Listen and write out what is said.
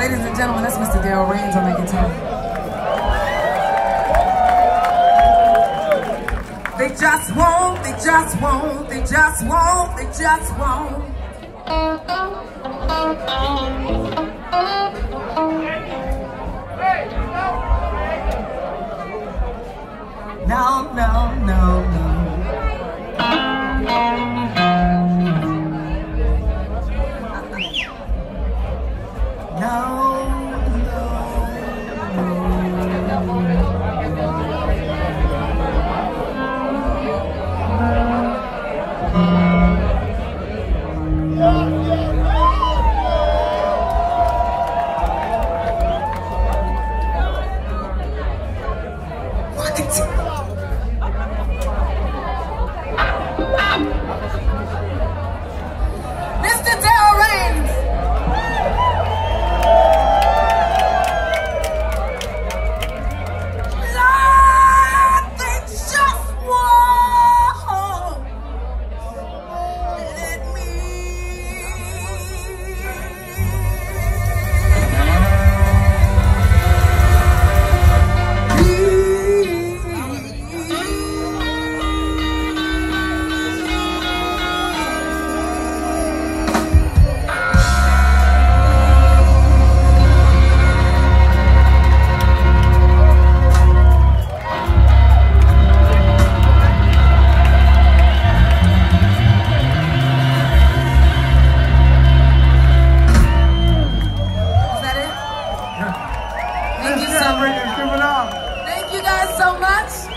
Ladies and gentlemen, that's Mr. Dale Raines on the guitar. They just won't, they just won't, they just won't, they just won't. No, no, no, no. It. Thank you so much. Thank you guys so much.